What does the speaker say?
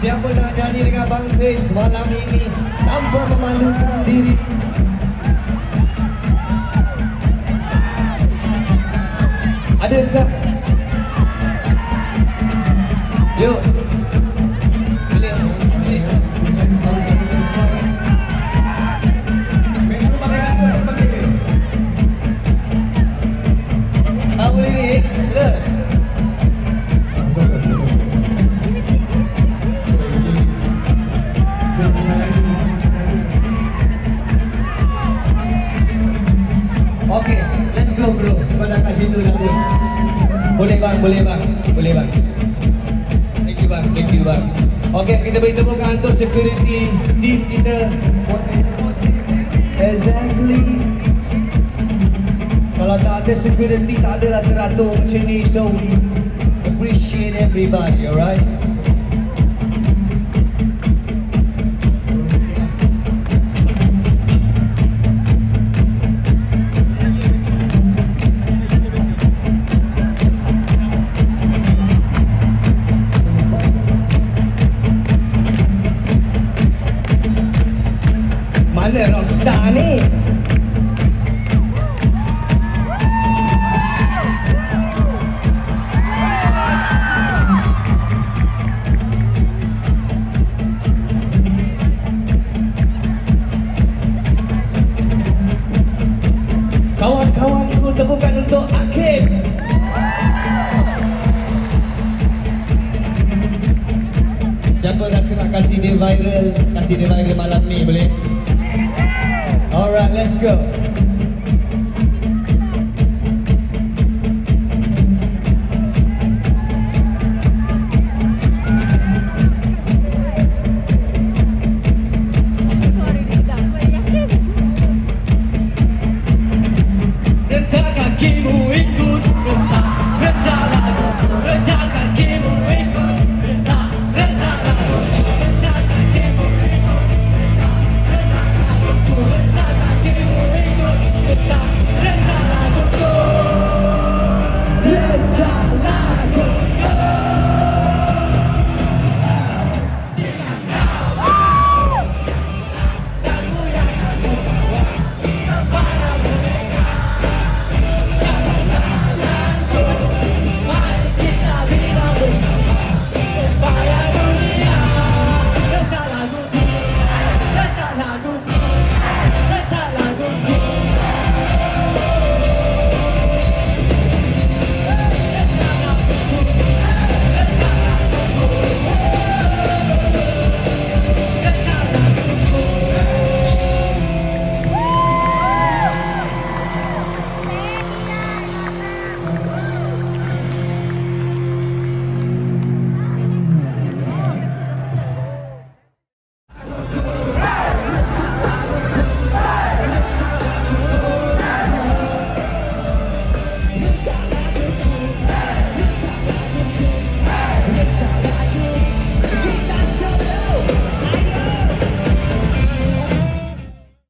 Siapa nak nyanyi dengan Bang Fiz malam ini tanpa memalukan diri? Adakah? Boleh bang, boleh bang. Thank you bang, thank you bang. Okay, kita beri tepukan untuk security team kita. Exactly. Kalau tak ada security, tak adalah teratur macam ni. So we appreciate everybody, alright? Rockstar ni? Siapa rasa nak kasih dia viral, kasih dia viral malam ni boleh? Let's go.